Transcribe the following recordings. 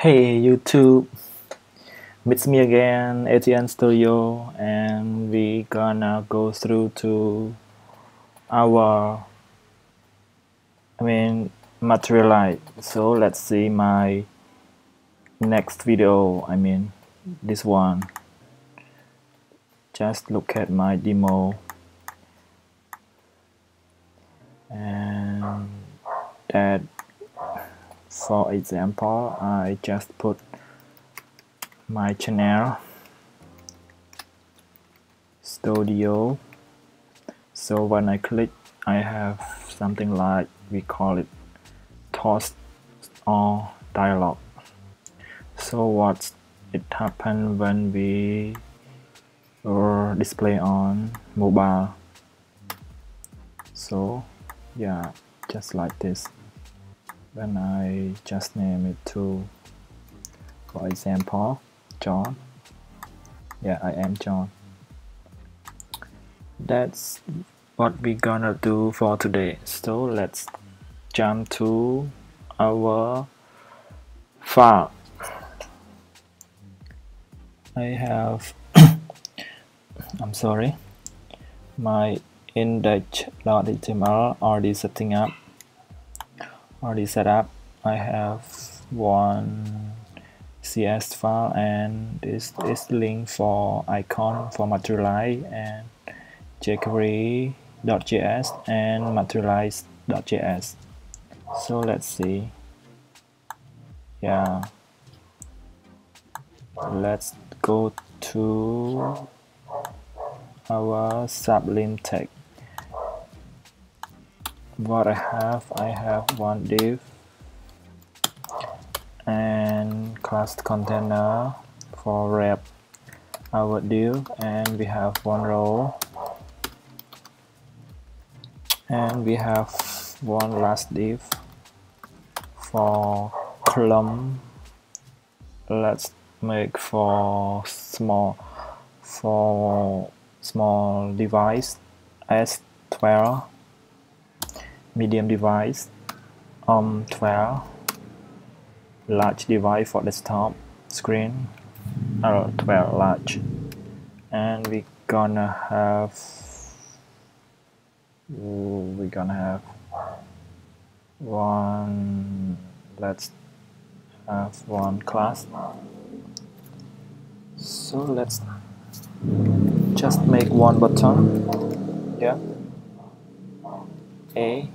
Hey YouTube, it's me again, ATN Studio, and we gonna go through to our, I mean, materialize. So let's see my next video. I mean, this one. Just look at my demo, and that for example I just put my channel studio. So when I click I have something like we call it toast or dialog so what it happen when we or display on mobile? So yeah just like this when I just name it to for example John. Yeah I am John. That's what we gonna do for today. So let's jump to our file I have I'm sorry. My index.html already setting up already set up. I have one CSS file and this is link for icon for materialize and jQuery.js and materialize.js so let's see. Yeah. Let's go to our sublime text what I have I have one div and class container for wrap our div and we have one row. And we have one last div for column let's make for small for small device s12 medium device um 12 large device for desktop screen uh, 12 large. And we gonna have we gonna have one let's have one class. So let's just make one button. Yeah. A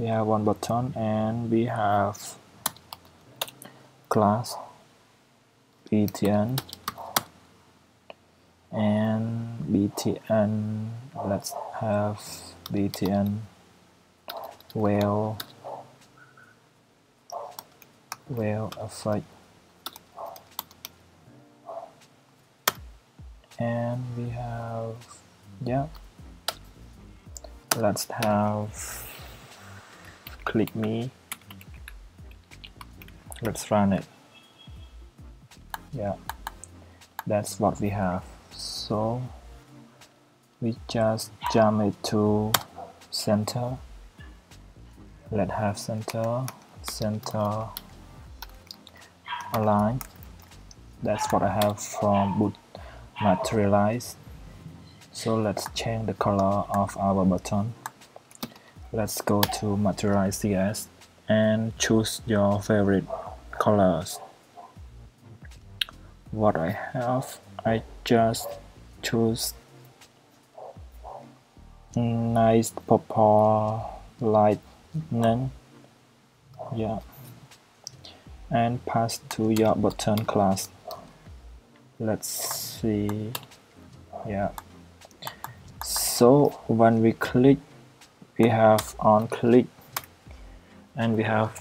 we have one button and we have class btn and btn let's have btn well well effect and we have yeah. Let's have click me. Let's run it. Yeah. That's what we have. So we just jump it to center. Let's have center. Center. Align. That's what I have from boot materialize so let's change the color of our button let's go to materialize CSS and choose your favorite colors. What I have I just choose nice purple lightning. Yeah. And pass to your button class. Let's see. Yeah. So when we click we have on click and we have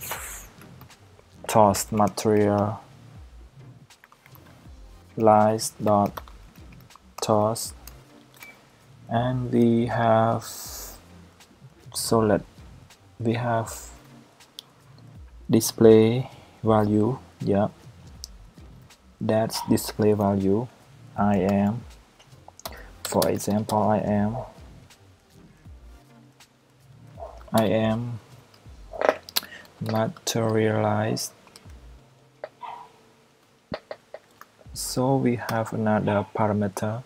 toast material lies dot toast and we have solid we have display value yeah. That's display value. I am for example I am I am materialized. So we have another parameter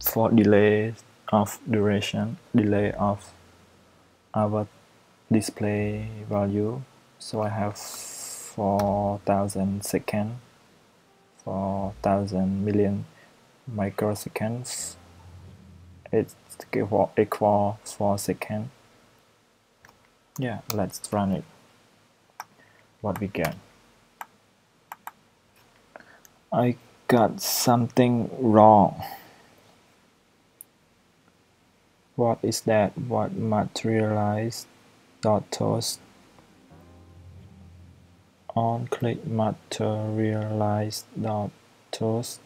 for delay of duration delay of our display value. So I have 4000 second 4000 million microseconds. It's equal, equal 4 second yeah let's run it. What we get. I got something wrong. What is that? What materialized? Dot toast. On click materialize dot toast.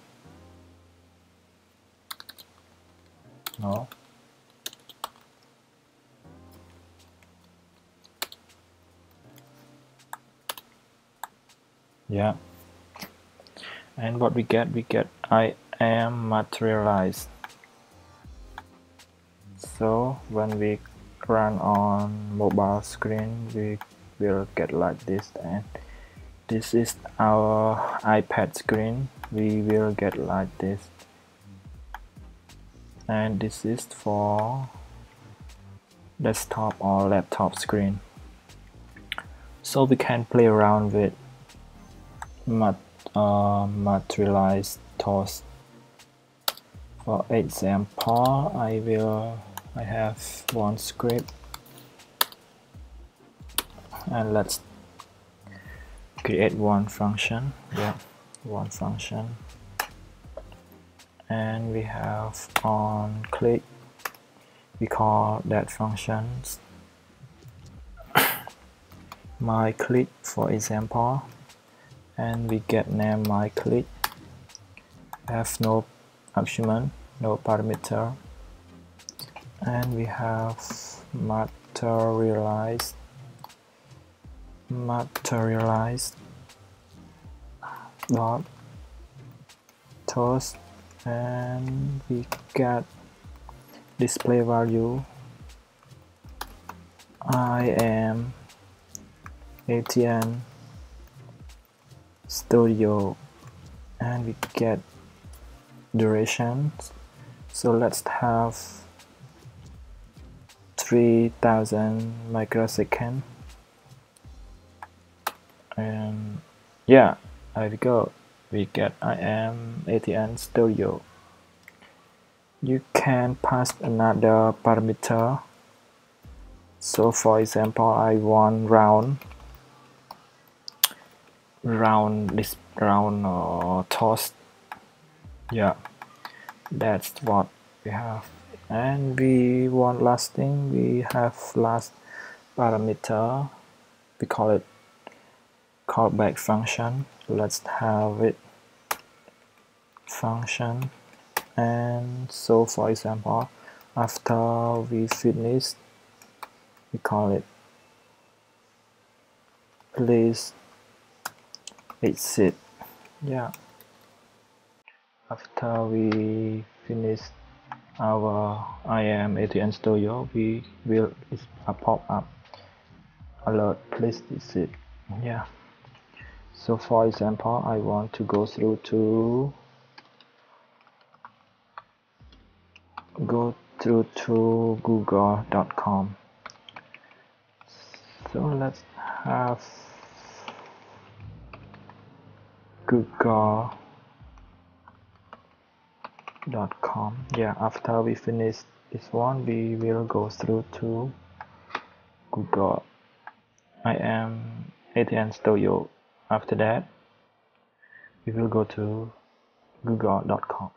No yeah. And what we get we get I am materialized. So when we run on mobile screen we will get like this. And this is our iPad screen. We will get like this. And this is for desktop or laptop screen. So we can play around with mat uh, materialized toast. For example I will I have one script. And let's create one function. Yeah one function. And we have on click we call that functions. My click for example and we get name my click have no argument no parameter. And we have materialized. Materialized. Dot toast. And we get display value. I am ATN studio and we get duration. So let's have 3000 microsecond and yeah there we go. We get I am ATN studio. You can pass another parameter. So for example I want round round this round uh, toast yeah. That's what we have. And we want last thing we have last parameter. We call it callback function. Let's have it function. And so for example after we finish we call it please exit yeah. After we finish our I am ATN Studio we will a pop up. Alert please exit yeah. So for example I want to go through to go through to google.com so let's have google.com yeah after we finish this one we will go through to google. I am ATN studio after that we will go to google.com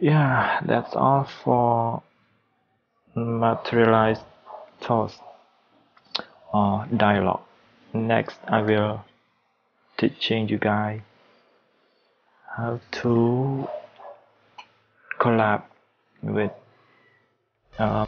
yeah that's all for materialized toast or dialogue. Next i will teaching you guys. How to collab with uh,